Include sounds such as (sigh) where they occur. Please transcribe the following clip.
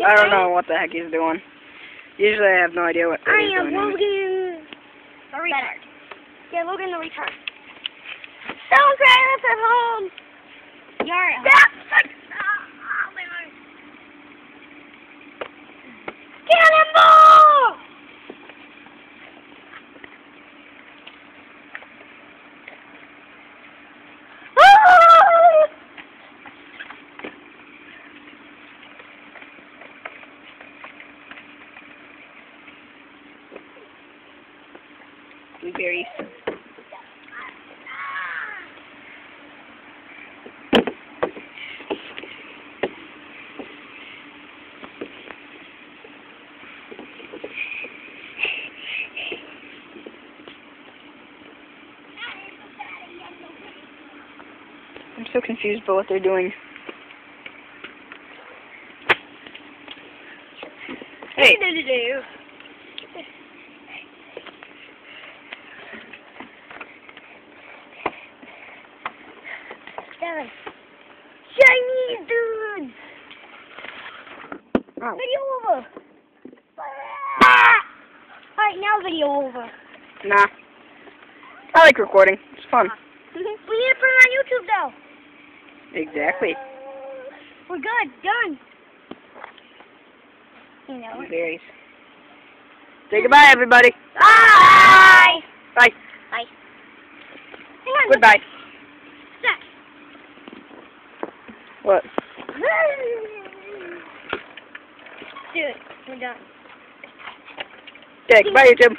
I don't know what the heck he's doing. Usually I have no idea what, what I he's am doing. Logan. The retard. Yeah, Logan the retard. Don't cry, that's at home. You're at home. Cannonball! Ah! Blueberries. I'm so confused by what they're doing. Hey, Seven. Chinese dudes! oh, Video over! Ah! Alright, now video over. nah. I like recording. It's fun. (laughs) we need to put it on YouTube though. Exactly. We're good. Done. You know. Blueberries. Say goodbye, everybody. Bye! Bye. Bye. Hang on. Goodbye. What? Dude, we're done. Yeah, goodbye, YouTube.